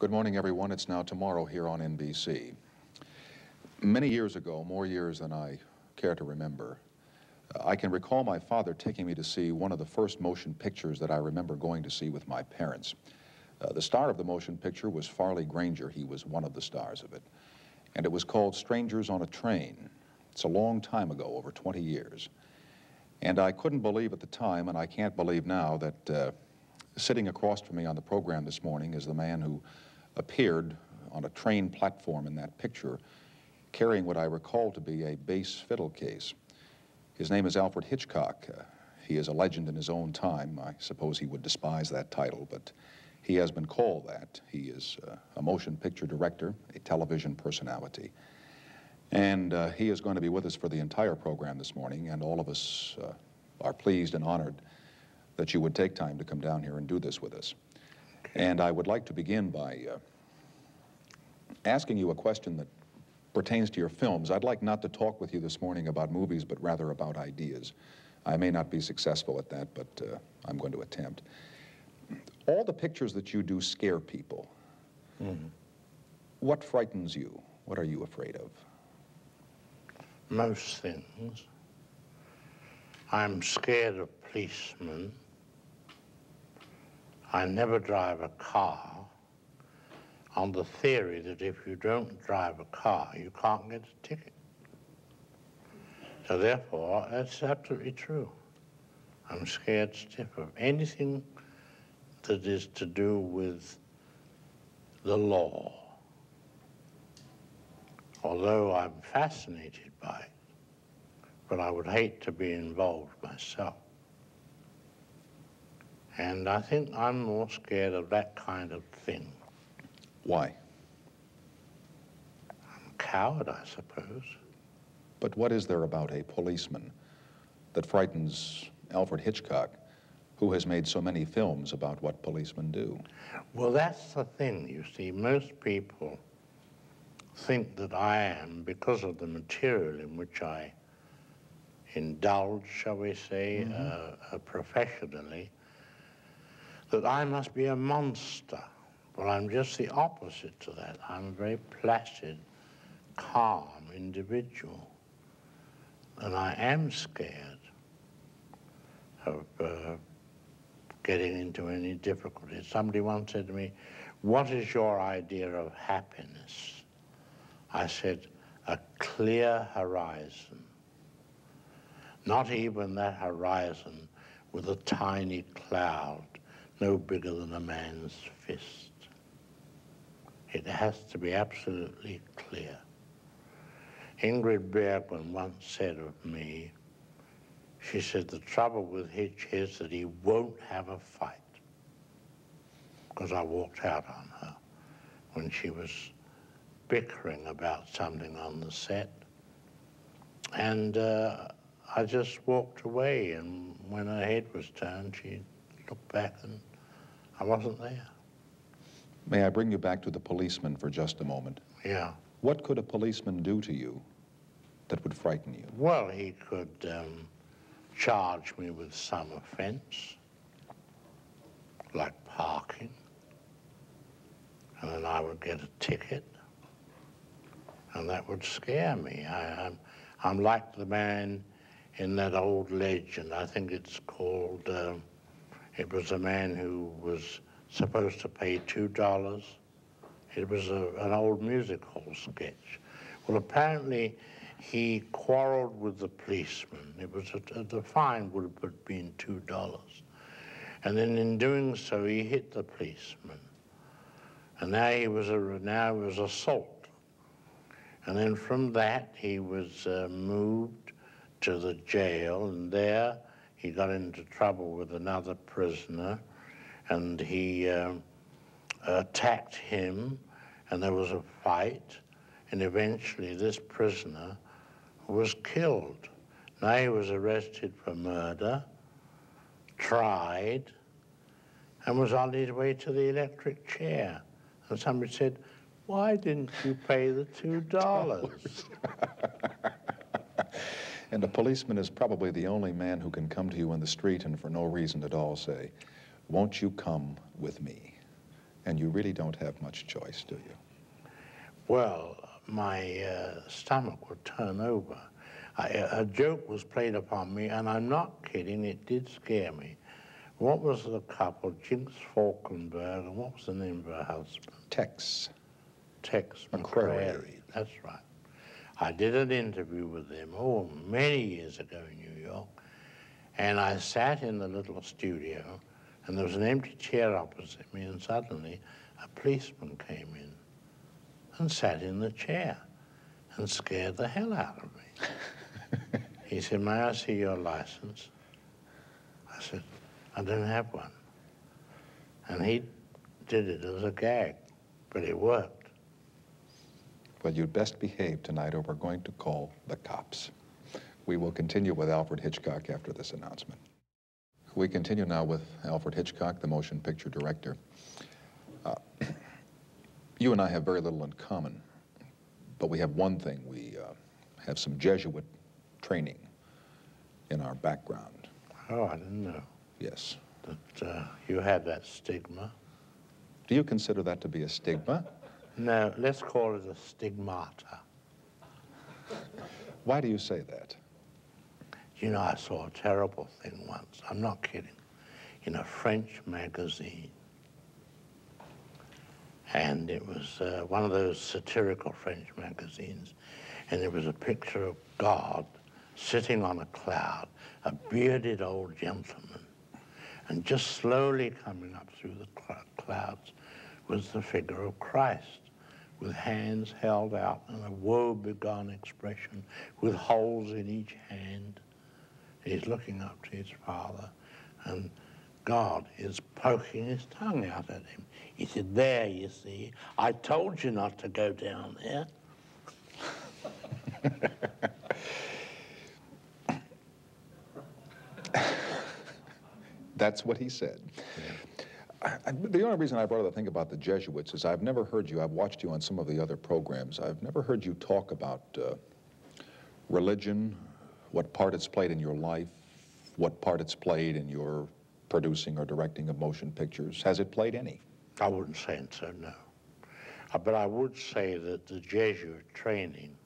Good morning, everyone. It's now tomorrow here on NBC. Many years ago, more years than I care to remember, I can recall my father taking me to see one of the first motion pictures that I remember going to see with my parents. Uh, the star of the motion picture was Farley Granger. He was one of the stars of it. And it was called Strangers on a Train. It's a long time ago, over 20 years. And I couldn't believe at the time, and I can't believe now, that uh, sitting across from me on the program this morning is the man who appeared on a train platform in that picture carrying what I recall to be a bass fiddle case. His name is Alfred Hitchcock. Uh, he is a legend in his own time. I suppose he would despise that title, but he has been called that. He is uh, a motion picture director, a television personality. And uh, he is going to be with us for the entire program this morning, and all of us uh, are pleased and honored that you would take time to come down here and do this with us. And I would like to begin by uh, asking you a question that pertains to your films. I'd like not to talk with you this morning about movies, but rather about ideas. I may not be successful at that, but uh, I'm going to attempt. All the pictures that you do scare people. Mm -hmm. What frightens you? What are you afraid of? Most things. I'm scared of policemen. I never drive a car on the theory that if you don't drive a car, you can't get a ticket. So therefore, that's absolutely true. I'm scared stiff of anything that is to do with the law. Although I'm fascinated by it, but I would hate to be involved myself. And I think I'm more scared of that kind of thing. Why? I'm a coward, I suppose. But what is there about a policeman that frightens Alfred Hitchcock, who has made so many films about what policemen do? Well, that's the thing, you see. Most people think that I am, because of the material in which I indulge, shall we say, mm -hmm. uh, uh, professionally, that I must be a monster. Well, I'm just the opposite to that. I'm a very placid, calm individual. And I am scared of uh, getting into any difficulties. Somebody once said to me, what is your idea of happiness? I said, a clear horizon. Not even that horizon with a tiny cloud no bigger than a man's fist. It has to be absolutely clear. Ingrid Bergman once said of me, she said, the trouble with Hitch is that he won't have a fight. Because I walked out on her when she was bickering about something on the set. And uh, I just walked away, and when her head was turned, she looked back and I wasn't there. May I bring you back to the policeman for just a moment? Yeah. What could a policeman do to you that would frighten you? Well, he could um, charge me with some offense, like parking, and then I would get a ticket, and that would scare me. I, I'm, I'm like the man in that old legend. I think it's called. Uh, it was a man who was supposed to pay $2. It was a, an old music hall sketch. Well, apparently he quarreled with the policeman. It was a, the fine would have been $2. And then in doing so, he hit the policeman. And now he was a, now was assault. And then from that, he was uh, moved to the jail, and there he got into trouble with another prisoner and he uh, attacked him and there was a fight and eventually this prisoner was killed. Now he was arrested for murder, tried, and was on his way to the electric chair. And somebody said, why didn't you pay the two dollars? And a policeman is probably the only man who can come to you in the street and for no reason at all say, won't you come with me? And you really don't have much choice, do you? Well, my uh, stomach would turn over. I, a joke was played upon me, and I'm not kidding, it did scare me. What was the couple, Jinx Falkenburg, and what was the name of her husband? Tex. Tex McCrary. McCrary. That's right. I did an interview with them, oh, many years ago in New York, and I sat in the little studio, and there was an empty chair opposite me, and suddenly a policeman came in and sat in the chair and scared the hell out of me. he said, May I see your license? I said, I don't have one. And he did it as a gag, but it worked. Well, you'd best behave tonight or we're going to call the cops. We will continue with Alfred Hitchcock after this announcement. We continue now with Alfred Hitchcock, the motion picture director. Uh, you and I have very little in common, but we have one thing. We uh, have some Jesuit training in our background. Oh, I didn't know Yes. that uh, you had that stigma. Do you consider that to be a stigma? No, let's call it a stigmata. Why do you say that? You know, I saw a terrible thing once. I'm not kidding. In a French magazine. And it was uh, one of those satirical French magazines. And there was a picture of God sitting on a cloud, a bearded old gentleman. And just slowly coming up through the cl- clouds was the figure of Christ with hands held out and a woe-begone expression with holes in each hand. He's looking up to his father, and God is poking his tongue out at him. He said, There, you see, I told you not to go down there. That's what he said. I, I, the only reason I brought up the thing about the Jesuits is I've never heard you, I've watched you on some of the other programs, I've never heard you talk about uh, religion, what part it's played in your life, what part it's played in your producing or directing of motion pictures. Has it played any? I wouldn't say so, no. Uh, But I would say that the Jesuit training,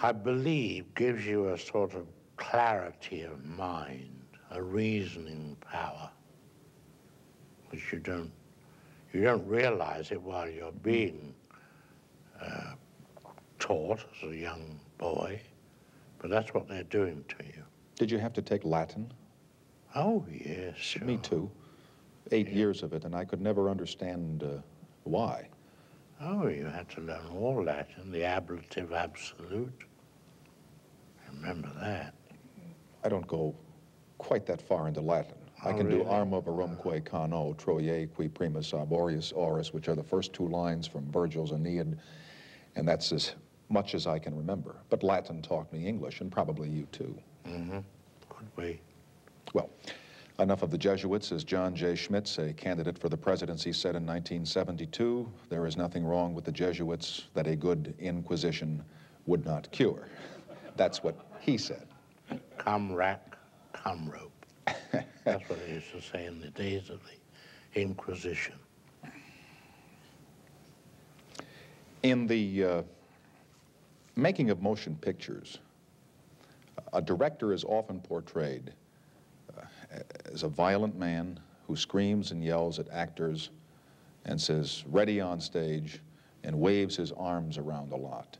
I believe, gives you a sort of clarity of mind, a reasoning power, which you don't, you don't realize it while you're being uh, taught as a young boy, but that's what they're doing to you. Did you have to take Latin? Oh, yes, sure. Me too. Eight years of it, and I could never understand uh, why. Oh, you had to learn all Latin, the ablative absolute. Remember that. I don't go quite that far into Latin. I Oh, can do really? arma verumque cano, troie qui primus ab aureus oris, which are the first two lines from Virgil's Aeneid, and that's as much as I can remember. But Latin taught me English, and probably you too. Mm-hmm. Could be. Well, enough of the Jesuits. As John J. Schmitz, a candidate for the presidency, said in 1972, there is nothing wrong with the Jesuits that a good inquisition would not cure. That's what he said. Come rack, come rope. That's what they used to say in the days of the Inquisition. In the uh, making of motion pictures, a director is often portrayed uh, as a violent man who screams and yells at actors and says, ready on stage, and waves his arms around a lot.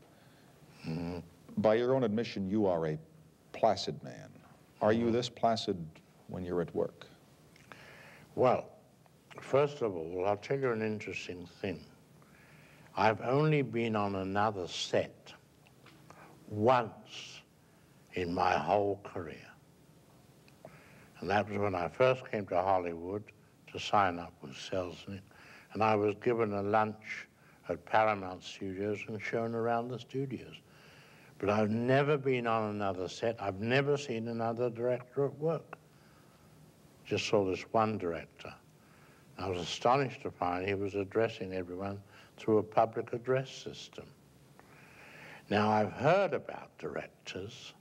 By your own admission, you are a placid man. Are you this placid when you're at work? Well, first of all, I'll tell you an interesting thing. I've only been on another set once in my whole career. And that was when I first came to Hollywood to sign up with Selznick. And I was given a lunch at Paramount Studios and shown around the studios. But I've never been on another set. I've never seen another director at work. Just saw this one director. I was astonished to find he was addressing everyone through a public address system. Now, I've heard about directors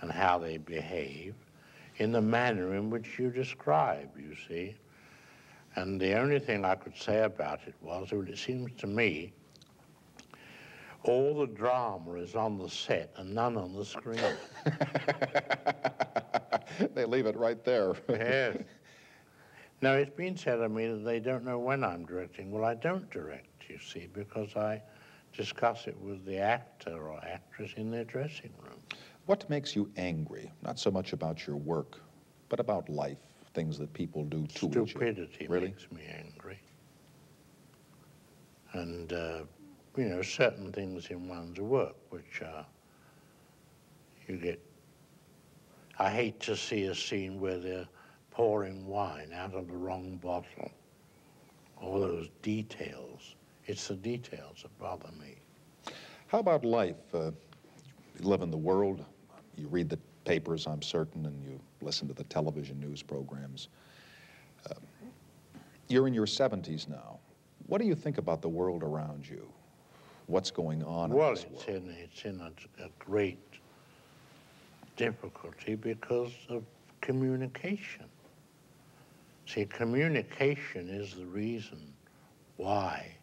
and how they behave in the manner in which you describe, you see. And the only thing I could say about it was, well, it seems to me, all the drama is on the set and none on the screen. they leave it right there. yes. Now, it's been said of me that they don't know when I'm directing. Well, I don't direct, you see, because I discuss it with the actor or actress in their dressing room. What makes you angry? Not so much about your work, but about life, things that people do to each other. Stupidity Really? makes me angry. And, uh, you know, certain things in one's work which uh, you get. I hate to see a scene where they're pouring wine out of the wrong bottle. All those details. It's the details that bother me. How about life? Uh, you live in the world, you read the papers, I'm certain, and you listen to the television news programs. Uh, you're in your 70s now. What do you think about the world around you? What's going on Well, in this it's world? in, it's in a, a great difficulty because of communication. See, communication is the reason why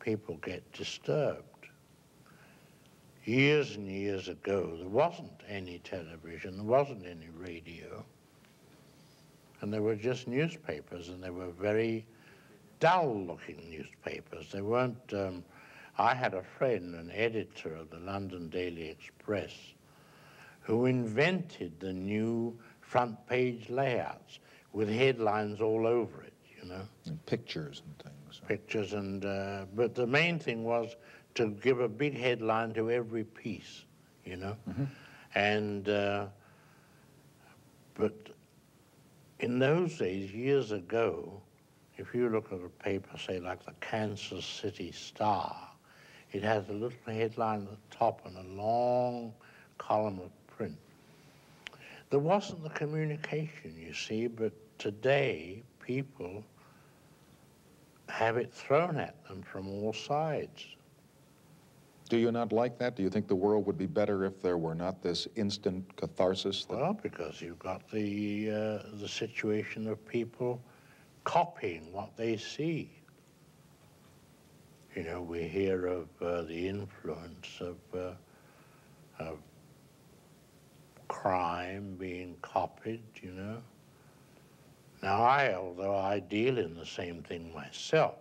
people get disturbed. Years and years ago, there wasn't any television, there wasn't any radio, and there were just newspapers, and they were very dull-looking newspapers. They weren't. Um, I had a friend, an editor of the London Daily Express, who invented the new front page layouts with headlines all over it, you know, And pictures and things. pictures and, uh, but the main thing was to give a big headline to every piece, you know, and, uh, but in those days, years ago, if you look at a paper, say like the Kansas City Star, it has a little headline at the top and a long column of. There wasn't the communication, you see, but today people have it thrown at them from all sides. Do you not like that? Do you think the world would be better if there were not this instant catharsis? That, Well, because you've got the uh, the situation of people copying what they see. You know, we hear of uh, the influence of uh, of crime being copied. You know. Now, I, although I deal in the same thing myself,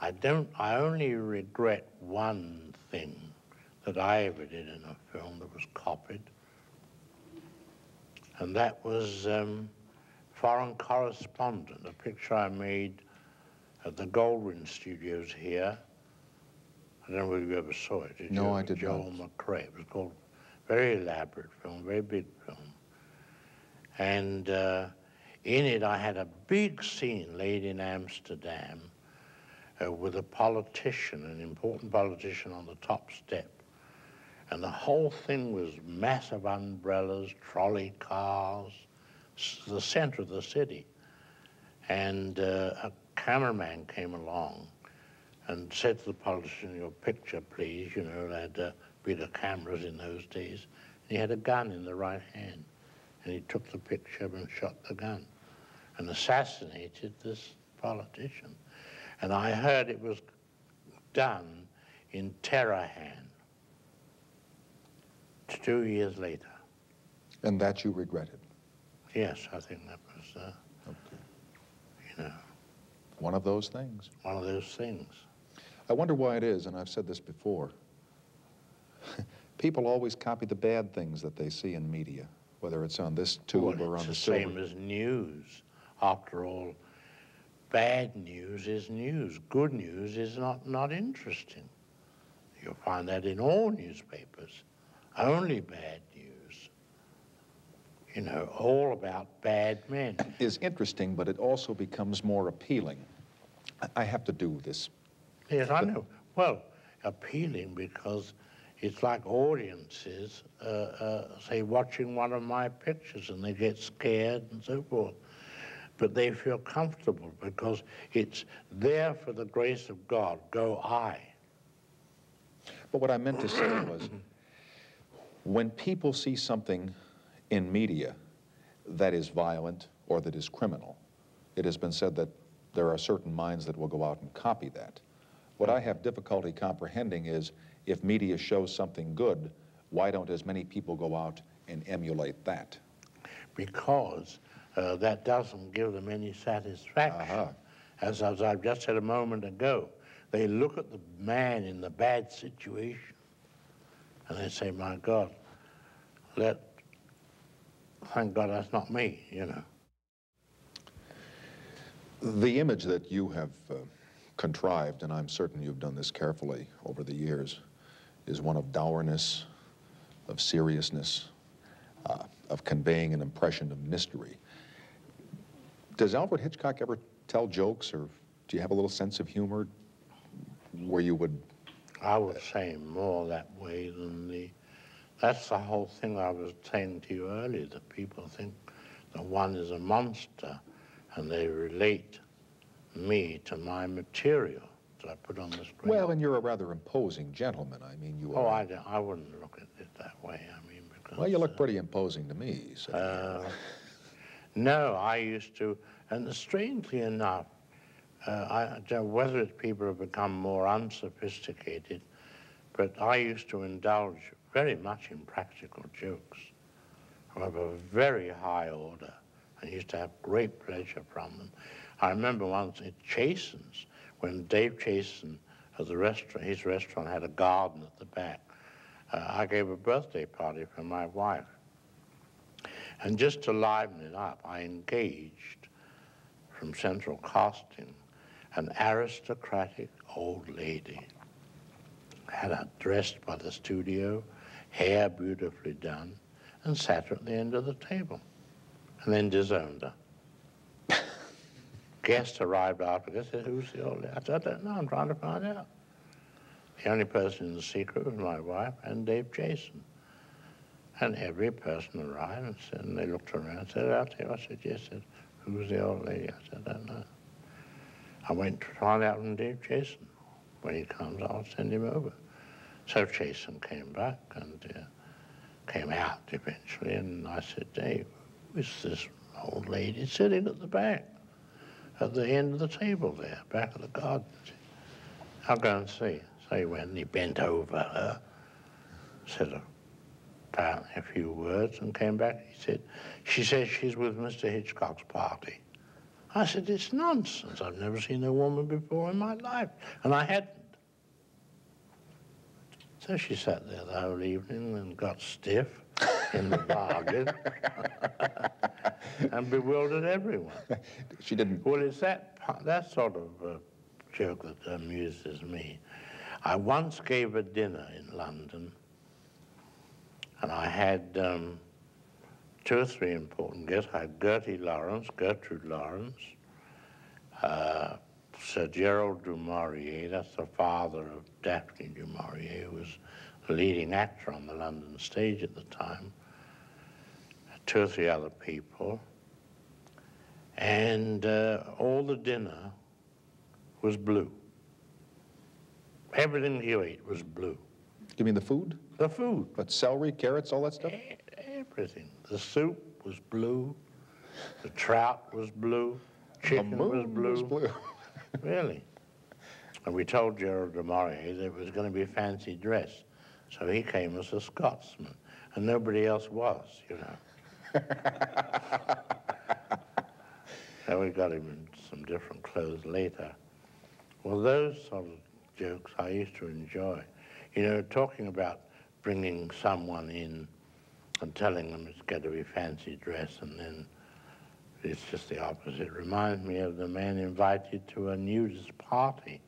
I don't. I only regret one thing that I ever did in a film that was copied, and that was um, Foreign Correspondent, a picture I made at the Goldwyn Studios here. I don't know if you ever saw it. Did No, you? I did Joel not. McCrea. It was called very elaborate film, very big film, and uh, in it I had a big scene laid in Amsterdam uh, with a politician, an important politician on the top step. And the whole thing was massive umbrellas, trolley cars, the center of the city. And uh, a cameraman came along and said to the politician, your picture, please. You know, uh, bigger cameras in those days. And he had a gun in the right hand. And he took the picture and shot the gun and assassinated this politician. And I heard it was done in Tehran two years later. and that you regretted. Yes, I think that was, uh, Okay. you know, One of those things. one of those things. I wonder why it is, and I've said this before. People always copy the bad things that they see in media, whether it's on this tube Well, or on the the same silver. as news. After all, bad news is news. Good news is not, not interesting. You'll find that in all newspapers. Only bad news. You know, all about bad men. Is interesting, but it also becomes more appealing. I- I have to do this. Yes, I know. Well, appealing because it's like audiences, uh, uh, say, watching one of my pictures and they get scared and so forth. But they feel comfortable because it's there for the grace of God. Go I. But what I meant to say was, when people see something in media that is violent or that is criminal, it has been said that there are certain minds that will go out and copy that. What I have difficulty comprehending is if media shows something good, why don't as many people go out and emulate that? Because uh, that doesn't give them any satisfaction. Uh-huh. As, as I've just said a moment ago, they look at the man in the bad situation and they say, my God, let, thank God that's not me, you know. The image that you have uh, contrived, and I'm certain you've done this carefully over the years, is one of dourness, of seriousness, uh, of conveying an impression of mystery. Does Alfred Hitchcock ever tell jokes, or do you have a little sense of humor where you would? I would say more that way than the. That's the whole thing I was saying to you earlier. That people think that one is a monster, and they relate me to my material that I put on the screen. Well, and you're a rather imposing gentleman. I mean, you. oh, Are, I, don't- I wouldn't look at it that way. I mean, because. well, you look uh, pretty imposing to me. So. Uh, no, I used to, and strangely enough, uh, I don't know whether it's people have become more unsophisticated, but I used to indulge very much in practical jokes of a very high order and used to have great pleasure from them. I remember once at Chasen's, when Dave Chasen at the restaurant, his restaurant had a garden at the back. Uh, I gave a birthday party for my wife. And just to liven it up, I engaged from Central Casting an aristocratic old lady. Had her dressed by the studio, hair beautifully done, and sat at the end of the table, and then disowned her. Guest arrived after. I said, "Who's the old lady?" I said, "I don't know. I'm trying to find out." The only person in the secret was my wife and Dave Chasen. And every person arrived and said, and they looked around and said, out there. I said, yes. Said, who's the old lady? I said, I don't know. I went to find out from Dave Chasen. When he comes, I'll send him over. So Chasen came back and uh, came out eventually, and I said, Dave, who's this old lady sitting at the back, at the end of the table there, back of the garden? I'll go and see. So he went and he bent over her, said a few words and came back. He said, she says she's with Mr. Hitchcock's party. I said, it's nonsense. I've never seen a woman before in my life. And I hadn't. So she sat there the whole evening and got stiff in the bargain and bewildered everyone. she didn't. Well, it's that, that sort of uh, joke that amuses me. I once gave a dinner in London and I had um, two or three important guests. I had Gertie Lawrence, Gertrude Lawrence, uh, Sir Gerald du Maurier, that's the father of Daphne du Maurier, who was the leading actor on the London stage at the time, two or three other people, and uh, all the dinner was blue. Everything you ate was blue. You mean the food? The food, But celery, carrots, all that stuff? E- Everything. The soup was blue. The trout was blue. Chicken was blue. blue. Really. And we told Gerald du Maurier that it was going to be a fancy dress. So he came as a Scotsman. And nobody else was, you know. so we got him in some different clothes later. Well, those sort of jokes I used to enjoy. You know, talking about bringing someone in and telling them it's got to be fancy dress and then it's just the opposite. It reminds me of the man invited to a nudist party.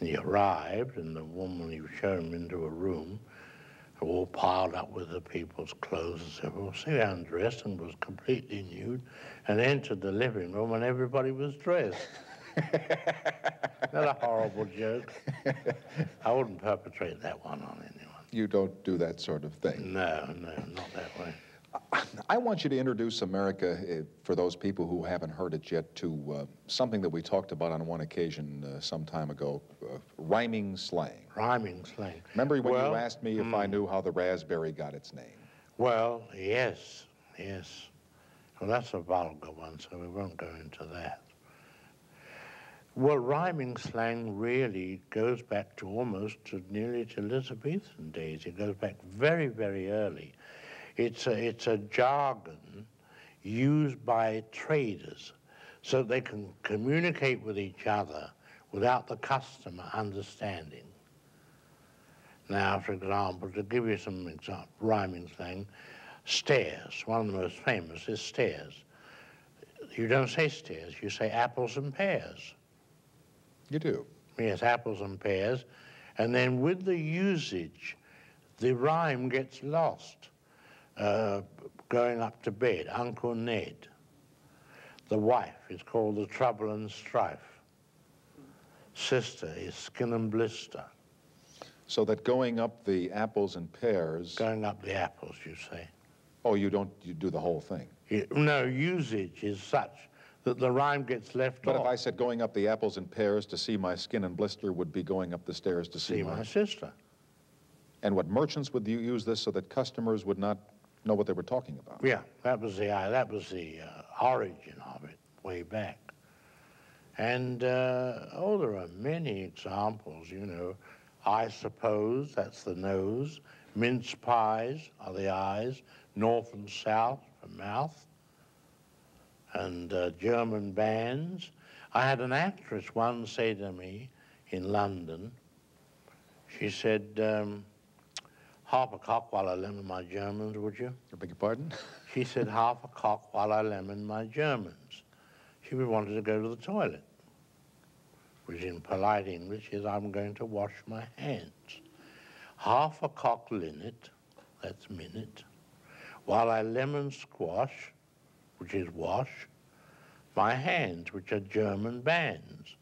He arrived and the woman, he showed him into a room, all piled up with the people's clothes and so forth. So he undressed and was completely nude and entered the living room and everybody was dressed. Not a horrible joke. I wouldn't perpetrate that one on anyone. You don't do that sort of thing. No, no, not that way. I want you to introduce America, uh, for those people who haven't heard it yet, to uh, something that we talked about on one occasion uh, some time ago uh, rhyming slang. Rhyming slang. Remember when Well, you asked me if I knew how the raspberry got its name? Well, yes, yes. Well, that's a vulgar one, so we won't go into that. Well, rhyming slang really goes back to almost to nearly to Elizabethan days. It goes back very, very early. It's a, it's a jargon used by traders so they can communicate with each other without the customer understanding. Now, for example, to give you some example, rhyming thing, stairs, one of the most famous is stairs. You don't say stairs, you say apples and pears. You do? Yes, apples and pears. And then with the usage, the rhyme gets lost. Uh, going up to bed, Uncle Ned. The wife is called the trouble and strife. Sister is skin and blister. So that going up the apples and pears. Going up the apples, you say. Oh, you don't you do the whole thing? No, usage is such that the rhyme gets left but off. But if I said going up the apples and pears to see my skin and blister would be going up the stairs to see, see my... my sister. And what merchants would you use this so that customers would not know what they were talking about? Yeah, that was the uh, that was the uh, origin of it way back. And uh, oh, there are many examples. You know, I suppose that's the nose. Mince pies are the eyes. North and south for mouth. And uh, German bands. I had an actress once say to me in London, she said, um, half a cock while I lemon my Germans, would you? I beg your pardon? She said, half a cock while I lemon my Germans. She wanted to go to the toilet, which in polite English is, I'm going to wash my hands. Half a cock linnet, that's minute, while I lemon squash, which is wash, my hands, which are German bands.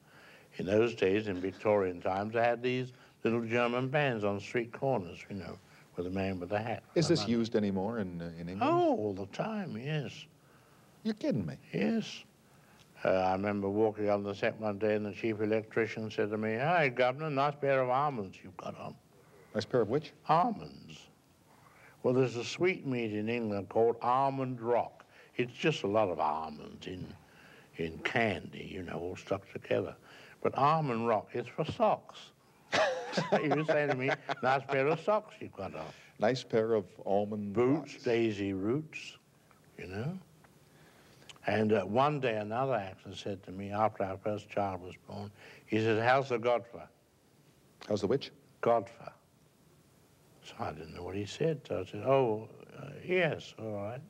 In those days, in Victorian times, I had these little German bands on street corners, you know, with a man with a hat. Is this used anymore in, uh, in England? Oh, all the time, yes. You're kidding me. Yes. Uh, I remember walking on the set one day and the chief electrician said to me, Hi, Governor, nice pair of almonds you've got on. Nice pair of which? Almonds. Well, there's a sweetmeat in England called Almond Rock. It's just a lot of almonds in, in candy, you know, all stuck together. But Almond Rock is for socks. You were saying to me, nice pair of socks you've got on. Nice pair of almond Boots, rocks. daisy roots, you know. And uh, one day another actor said to me after our first child was born, he said, how's the Godfer? How's the which? Godfer. So I didn't know what he said. So I said, oh, uh, yes, all right.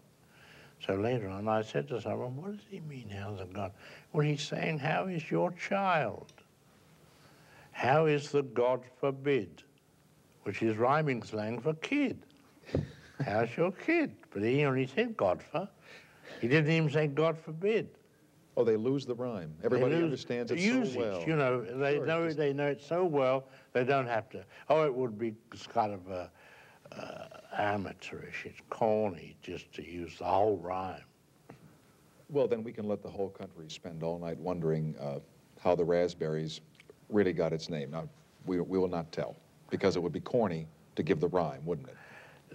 So later on I said to someone, what does he mean, how's the God? Well, he's saying, how is your child? How is the God forbid? Which is rhyming slang for kid. How's your kid? But he only said Godfer. He didn't even say God forbid. Oh, they lose the rhyme. Everybody lose understands it usage, so well. You know, they Sure, know just- they know it so well they don't have to. Oh, it would be kind of uh, uh, amateurish. It's corny just to use the whole rhyme. Well, then we can let the whole country spend all night wondering uh, how the raspberries really got its name. Now, we, we will not tell, because it would be corny to give the rhyme, wouldn't it?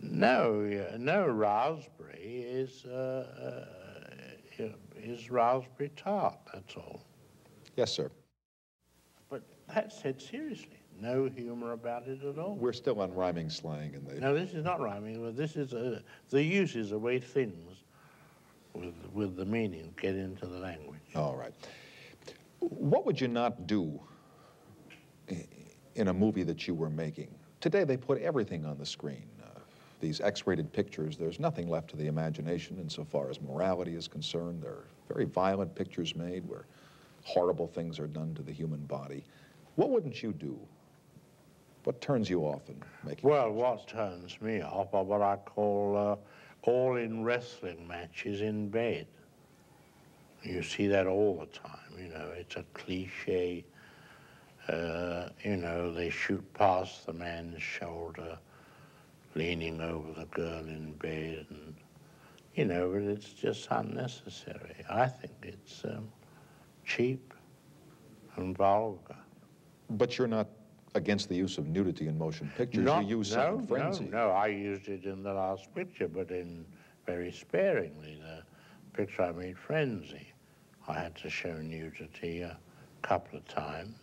No, no raspberry is uh, uh, is raspberry tart. That's all. Yes, sir. But that said seriously. No humor about it at all. We're still on rhyming slang in the... No, this is not rhyming. but This is uh, the use is the way things with with the meaning get into the language. All right. What would you not do in a movie that you were making? Today they put everything on the screen. Uh, these X-rated pictures, there's nothing left to the imagination insofar as morality is concerned. There are very violent pictures made where horrible things are done to the human body. What wouldn't you do? What turns you off in making Well, pictures? what turns me off are what I call uh, all-in wrestling matches in bed. You see that all the time. You know, it's a cliche. Uh, you know, they shoot past the man's shoulder, leaning over the girl in bed, and you know, but it's just unnecessary. I think it's um, cheap and vulgar. But you're not against the use of nudity in motion pictures. Not- you use no, Frenzy. No, no, I used it in the last picture, but in very sparingly. The picture I made, Frenzy, I had to show nudity a couple of times,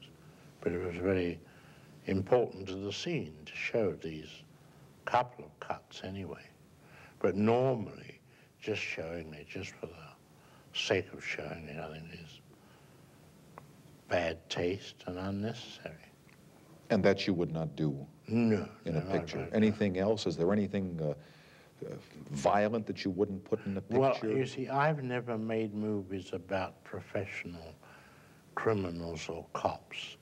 but it was very important to the scene to show these couple of cuts anyway. But normally, just showing it just for the sake of showing it, I think is bad taste and unnecessary. And that you would not do No. in a no, picture. Anything else? Is there anything uh, uh, violent that you wouldn't put in a picture? Well, you see, I've never made movies about professional criminals or cops.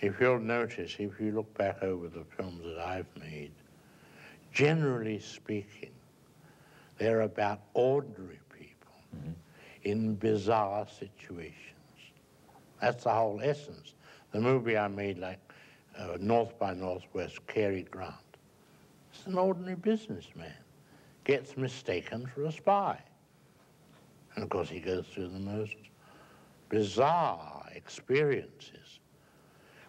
If you'll notice, if you look back over the films that I've made, generally speaking, they're about ordinary people in bizarre situations. That's the whole essence. The movie I made, like uh, North by Northwest, Cary Grant, it's an ordinary businessman gets mistaken for a spy. And of course, he goes through the most bizarre experiences.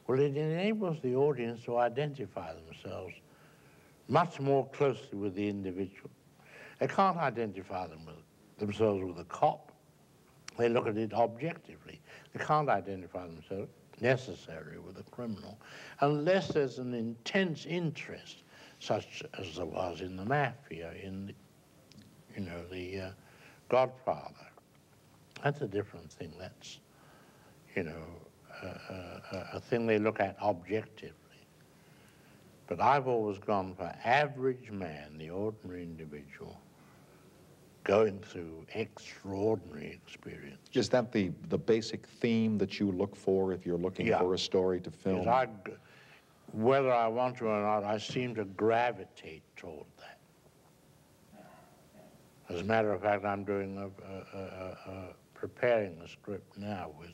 Well, it enables the audience to identify themselves much more closely with the individual. They can't identify them with, themselves with a cop. They look at it objectively. They can't identify themselves necessarily with a criminal unless there's an intense interest such as there was in the mafia, in, the, you know, the uh, Godfather. That's a different thing. That's, you know, a thing they look at objectively. But I've always gone for average man, the ordinary individual, going through extraordinary experience. Is that the, the basic theme that you look for if you're looking Yeah. for a story to film? I whether I want to or not, I seem to gravitate toward that. As a matter of fact, I'm doing a, a, a, a, preparing a script now with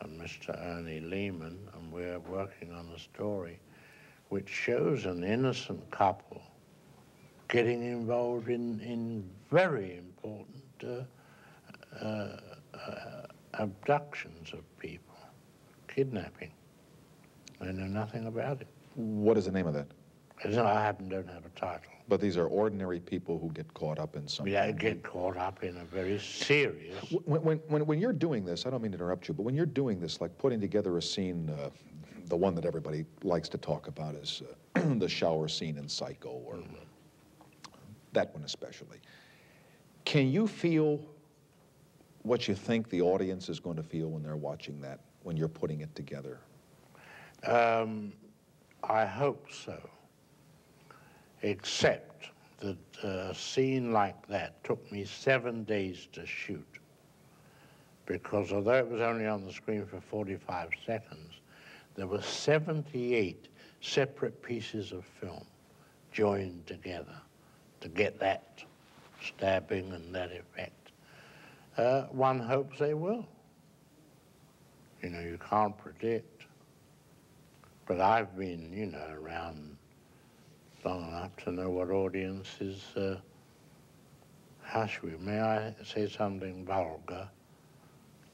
uh, Mr. Ernie Lehman, and we're working on a story which shows an innocent couple getting involved in, in very important uh, uh, uh, abductions of people, kidnapping. I know nothing about it. What is the name of that? As I happen don't have a title. But these are ordinary people who get caught up in something. I get caught up in a very serious. When, when, when, when you're doing this, I don't mean to interrupt you, but when you're doing this, like putting together a scene, uh, the one that everybody likes to talk about is uh, the shower scene in Psycho, or uh, that one especially. Can you feel what you think the audience is going to feel when they're watching that, when you're putting it together? Um, I hope so. Except that a scene like that took me seven days to shoot. Because although it was only on the screen for 45 seconds, there were 78 separate pieces of film joined together to get that stabbing and that effect. Uh, one hopes they will. You know, you can't predict. But I've been, you know, around long enough to know what audiences, uh, how should we, may I say something vulgar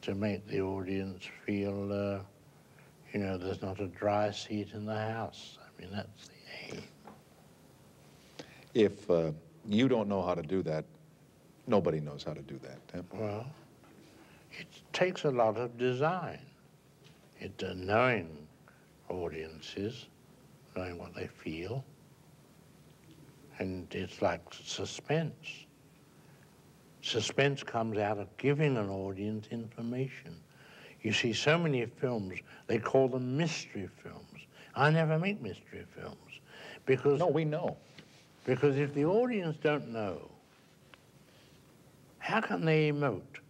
to make the audience feel, uh, you know, there's not a dry seat in the house. I mean, that's the aim. If uh, you don't know how to do that, nobody knows how to do that. huh? Well, it takes a lot of design. It, uh, knowing audiences, knowing what they feel, and it's like suspense. Suspense comes out of giving an audience information. You see so many films, they call them mystery films. I never make mystery films because No, we know. because if the audience don't know, how can they emote?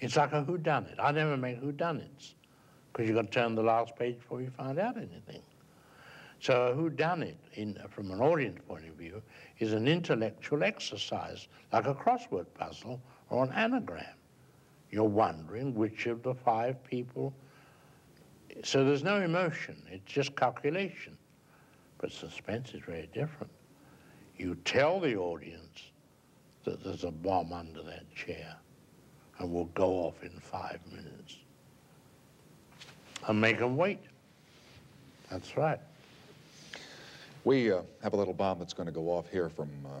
It's like a whodunit. I never make whodunits because you've got to turn the last page before you find out anything. So a whodunit, in, from an audience point of view, is an intellectual exercise, like a crossword puzzle or an anagram. You're wondering which of the five people. So there's no emotion, it's just calculation. But suspense is very different. You tell the audience that there's a bomb under that chair and will go off in five minutes. And make them wait. That's right. We uh, have a little bomb that's going to go off here from uh,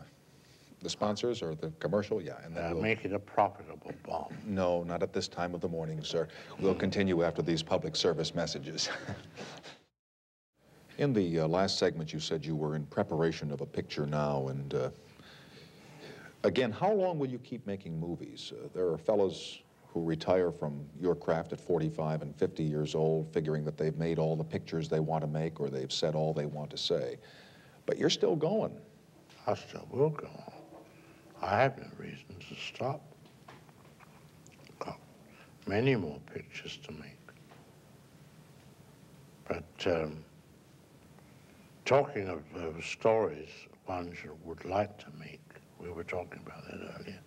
The sponsors or the commercial? Yeah. And then Uh, we'll, make it a profitable bomb. no, not at this time of the morning, sir. We'll continue after these public service messages. in the uh, last segment, you said you were in preparation of a picture now, and uh, again, how long will you keep making movies? Uh, there are fellows who retire from your craft at 45 and 50 years old, figuring that they've made all the pictures they want to make or they've said all they want to say. But you're still going. I still will go. I have no reason to stop. Got many more pictures to make. But um, talking of, of stories one should, would like to make, we were talking about that earlier,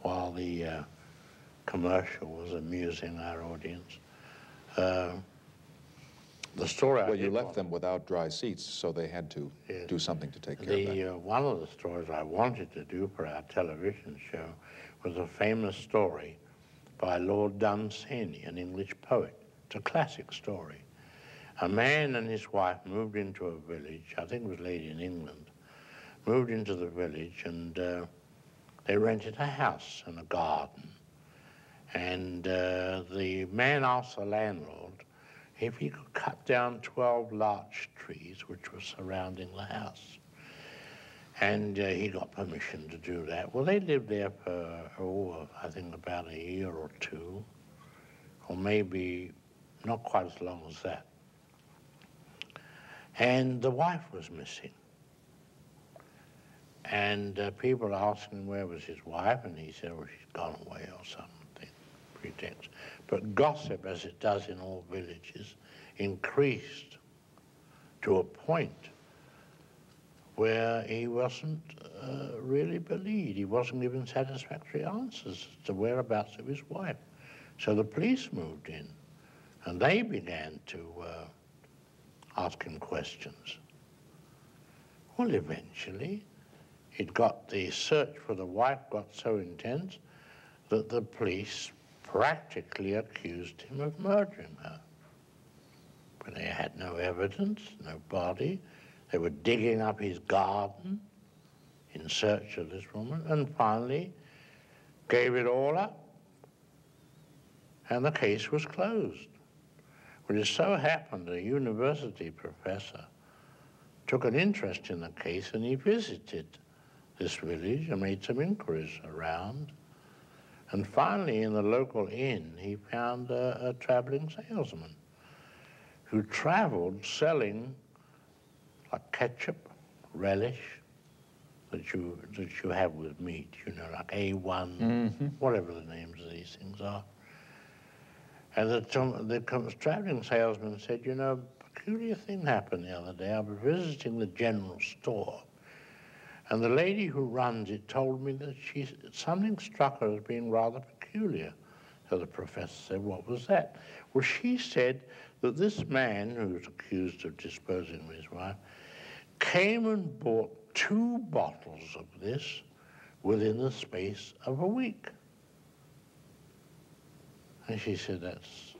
while the uh, commercial was amusing our audience. Uh, the story I Well, you left them without dry seats, so they had to Yes. do something to take care of that. Uh, one of the stories I wanted to do for our television show was a famous story by Lord Dunsany, an English poet. It's a classic story. A man and his wife moved into a village, I think it was late in England, moved into the village and uh, they rented a house and a garden. And uh, the man asked the landlord if he could cut down 12 larch trees which were surrounding the house. And uh, he got permission to do that. Well, they lived there for, oh, I think about a year or two, or maybe not quite as long as that. And the wife was missing. And uh, people asked him where was his wife, and he said, well, she's gone away or something, pretext. But gossip, as it does in all villages, increased to a point where he wasn't uh, really believed. He wasn't given satisfactory answers as to whereabouts of his wife. So the police moved in, and they began to uh, ask him questions. Well, eventually, it got the search for the wife got so intense that the police practically accused him of murdering her. But they had no evidence, no body. They were digging up his garden in search of this woman, and finally gave it all up. And the case was closed. But it so happened a university professor took an interest in the case and he visited this village and made some inquiries around. And finally, in the local inn, he found a, a traveling salesman who traveled selling like ketchup, relish, that you, that you have with meat, you know, like A1, mm-hmm. whatever the names of these things are. And the, the traveling salesman said, you know, a peculiar thing happened the other day. I was visiting the general store, and the lady who runs it told me that she, something struck her as being rather peculiar. So the professor said, what was that? Well, she said that this man, who was accused of disposing of his wife, came and bought two bottles of this within the space of a week. And she said, that's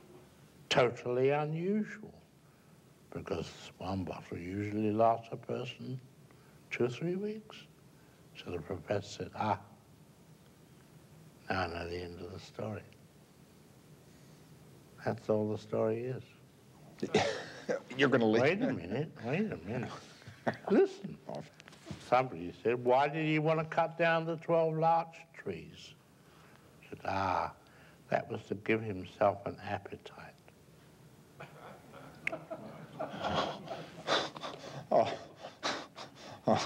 totally unusual because one bottle usually lasts a person two or three weeks. So the professor said, ah, now I know the end of the story. That's all the story is. You're going to leave. Wait a minute, wait a minute. Listen. Somebody said, why did he want to cut down the 12 larch trees? I said, ah, that was to give himself an appetite.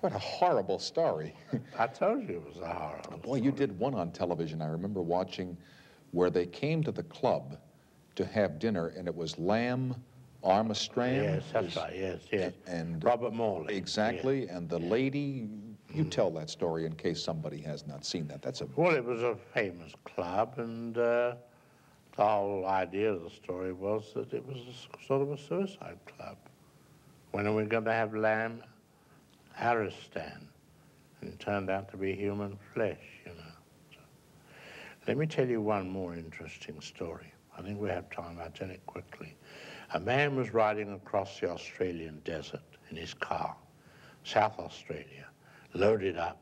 What a horrible story. I told you it was a horror. Boy, you did one on television. I remember watching where they came to the club to have dinner, and it was lamb Amirstan. Yes, that's right, yes, yes. And Robert Morley. exactly, and the lady. You tell that story in case somebody has not seen that. That's a Well, it was a famous club, and uh, the whole idea of the story was that it was a sort of a suicide club. When are we going to have lamb Amirstan? And it turned out to be human flesh, you know. So, let me tell you one more interesting story. I think we have time. I'll tell it quickly. A man was riding across the Australian desert in his car, South Australia, loaded up,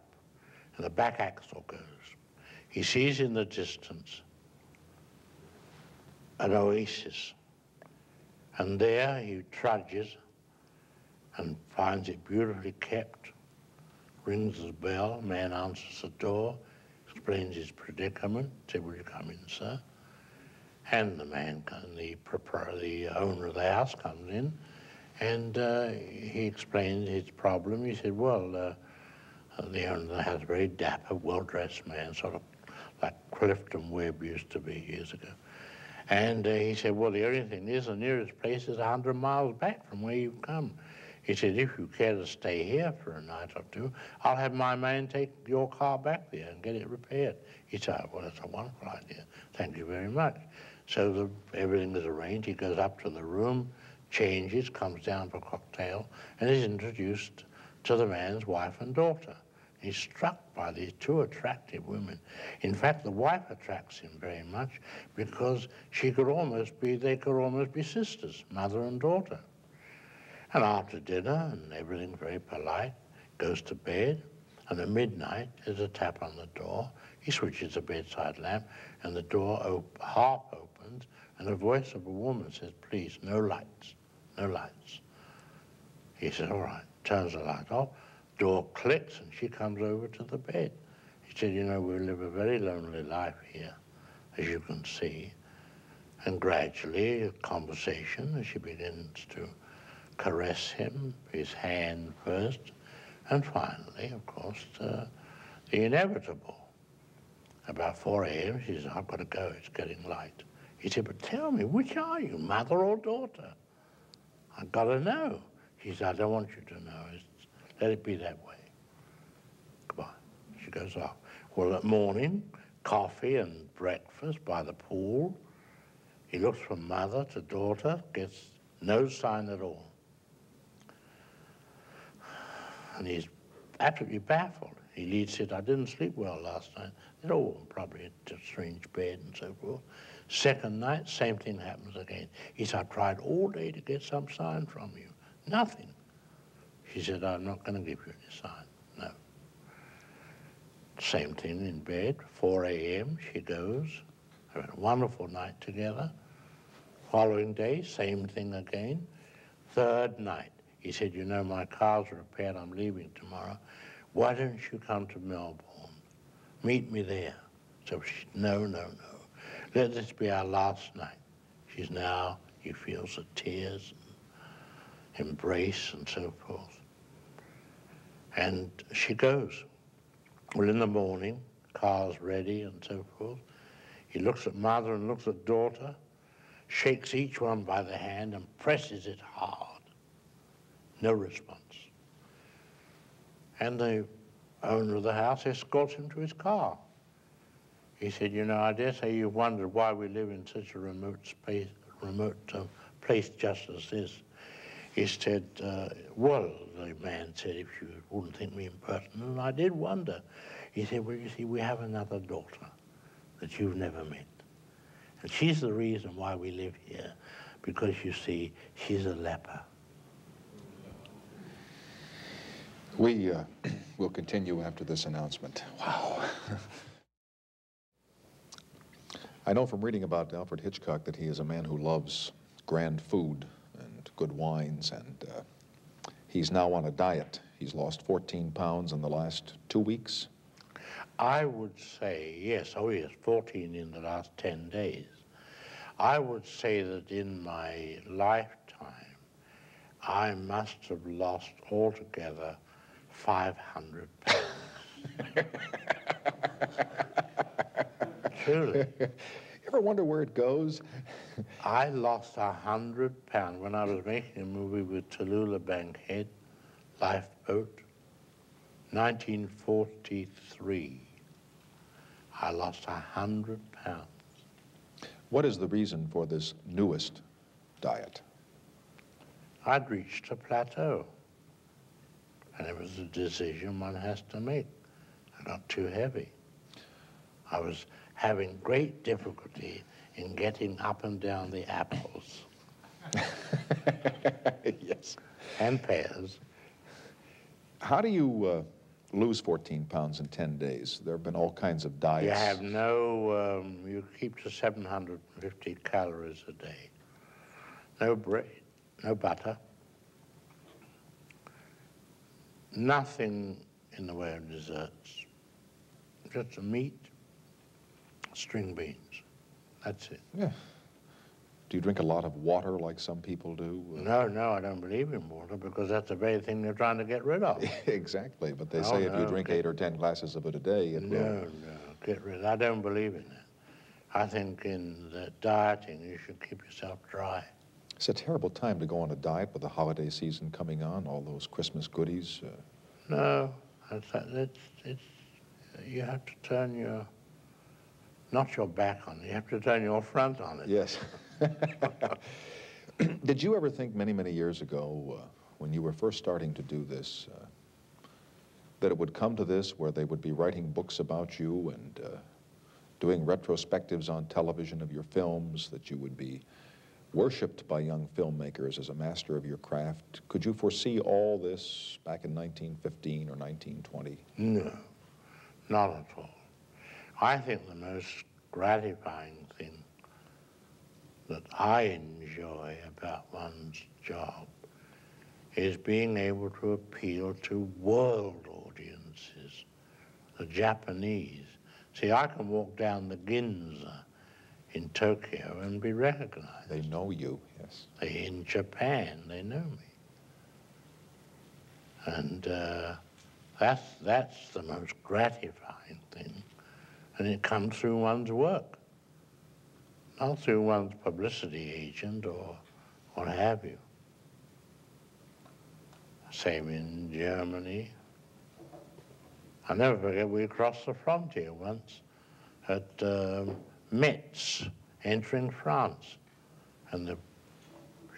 and the back axle goes. He sees in the distance an oasis, and there he trudges and finds it beautifully kept, rings the bell, man answers the door, explains his predicament, said, will you come in, sir? And the man, the, the owner of the house comes in, and uh, he explained his problem. He said, well, uh, the owner of the house, a very dapper, well-dressed man, sort of like Clifton Webb used to be years ago. And uh, he said, well, the only thing is the nearest place is 100 miles back from where you've come. He said, if you care to stay here for a night or two, I'll have my man take your car back there and get it repaired. He said, well, that's a wonderful idea. Thank you very much. So the, everything is arranged. He goes up to the room, changes, comes down for a cocktail, and is introduced to the man's wife and daughter. He's struck by these two attractive women. In fact, the wife attracts him very much because she could almost be, they could almost be sisters, mother and daughter. And after dinner, and everything very polite, goes to bed, and at midnight, there's a tap on the door. He switches the bedside lamp, and the door op half opens, and the voice of a woman says, please, no lights, no lights. He says, all right, turns the light off, door clicks, and she comes over to the bed. He said, you know, we live a very lonely life here, as you can see. And gradually, a conversation, as she begins to caress him, his hand first, and finally, of course, uh, the inevitable. About 4 a.m., she says, I've got to go, it's getting light. He said, but tell me, which are you, mother or daughter? I've got to know. She said, I don't want you to know. It's, let it be that way. Goodbye. She goes off. Well, that morning, coffee and breakfast by the pool. He looks from mother to daughter, gets no sign at all. and he's absolutely baffled. He leads it, I didn't sleep well last night. They're all probably in a strange bed and so forth. Second night, same thing happens again. He said, I tried all day to get some sign from you. Nothing. She said, I'm not going to give you any sign. No. Same thing in bed, 4 a.m., she goes. Had a wonderful night together. Following day, same thing again. Third night, he said, you know, my car's repaired, I'm leaving tomorrow. Why don't you come to Melbourne? Meet me there. So she, said, no, no, no. Let this be our last night. She's now, he feels the tears, and embrace and so forth. And she goes. Well, in the morning, car's ready and so forth. He looks at mother and looks at daughter, shakes each one by the hand and presses it hard. No response. And the owner of the house escorts him to his car. He said, you know, I dare say you've wondered why we live in such a remote space, remote uh, place just as this. He said, uh, well, the man said, if you wouldn't think me impertinent, and I did wonder. He said, well, you see, we have another daughter that you've never met. And she's the reason why we live here, because you see, she's a leper. We uh, will continue after this announcement. Wow. I know from reading about Alfred Hitchcock that he is a man who loves grand food good wines, and uh, he's now on a diet. He's lost 14 pounds in the last two weeks. I would say, yes, oh yes, 14 in the last 10 days. I would say that in my lifetime, I must have lost altogether 500 pounds. Truly. You ever wonder where it goes? I lost a 100 pounds when I was making a movie with Tallulah Bankhead, Lifeboat, 1943. I lost a 100 pounds. What is the reason for this newest diet? I'd reached a plateau. And it was a decision one has to make. I got too heavy. I was having great difficulty in getting up and down the apples. yes. and pears. How do you uh, lose 14 pounds in 10 days? There have been all kinds of diets. You have no, um, you keep to 750 calories a day. No bread, no butter, nothing in the way of desserts, just meat, string beans. That's it. Yeah. Do you drink a lot of water like some people do? No, no, I don't believe in water because that's the very thing they're trying to get rid of. exactly, but they Oh, say if you drink okay. eight or 10 glasses of it a day, it No, will. no, get rid. I don't believe in that. I think in the dieting you should keep yourself dry. It's a terrible time to go on a diet with the holiday season coming on, all those Christmas goodies. Uh, No, that's, it's, it's, you have to turn your, not your back on it, you have to turn your front on it. Yes. Did you ever think many, many years ago, uh, when you were first starting to do this, uh, that it would come to this where they would be writing books about you and uh, doing retrospectives on television of your films, that you would be worshipped by young filmmakers as a master of your craft? Could you foresee all this back in 1915 or 1920? No, not at all. I think the most gratifying thing that I enjoy about one's job is being able to appeal to world audiences, the Japanese. See, I can walk down the Ginza in Tokyo and be recognized. They know you, yes. They in Japan, they know me. And uh, that's, that's the most gratifying thing. And it comes through one's work, not through one's publicity agent or what have you. Same in Germany. I never forget we crossed the frontier once at um, Metz, entering France. And the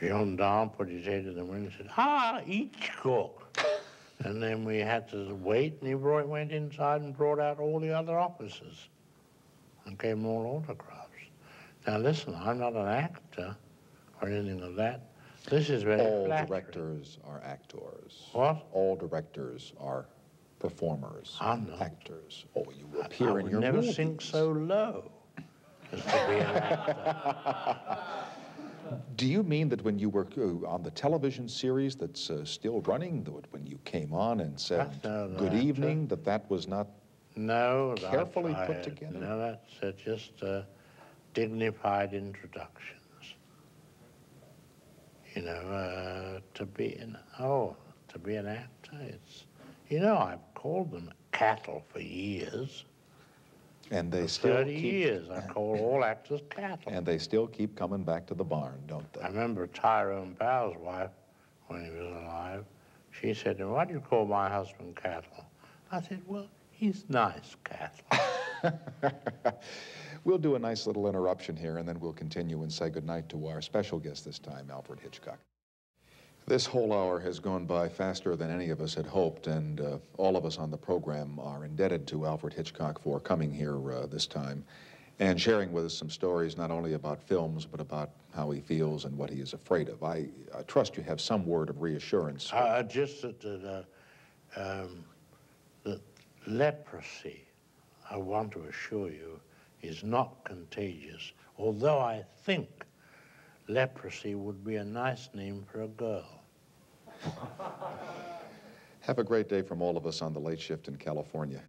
gendarme put his head in the window and said, Ah, Hitchcock. and then we had to wait, and he brought, went inside and brought out all the other officers and gave them all autographs. Now, listen, I'm not an actor or anything of that. This is very All directors are actors. What? All directors are performers, I'm not. actors. Oh, you I appear in your never movies. sink so low as to be an actor. Do you mean that when you were uh, on the television series that's uh, still running, that when you came on and said That's not an good actor. evening, that that was not? No, that's- Carefully put I- together. No, that's uh, just uh, dignified introductions. You know, uh, to be an oh, to be an actor, it's you know I've called them cattle for years. And they still Thirty keep, years, I call all actors cattle. and they still keep coming back to the barn, don't they? I remember Tyrone Power's wife, when he was alive, she said to me, "Why do you call my husband cattle?" I said, "Well, he's nice cattle." We'll do a nice little interruption here, and then we'll continue and say goodnight to our special guest this time, Alfred Hitchcock. This whole hour has gone by faster than any of us had hoped, and uh, all of us on the program are indebted to Alfred Hitchcock for coming here uh, this time and sharing with us some stories not only about films, but about how he feels and what he is afraid of. I, I trust you have some word of reassurance. Uh, just that, uh, um, that leprosy, I want to assure you, is not contagious. Although I think leprosy would be a nice name for a girl. Have a great day from all of us on the late shift in California.